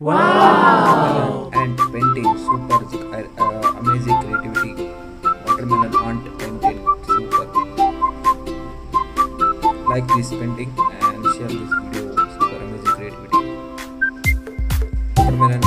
Wow! And painting, super, uh, uh amazing creativity. Watermelon ant painting, super. Like this painting and share this video. Super amazing creativity. Watermelon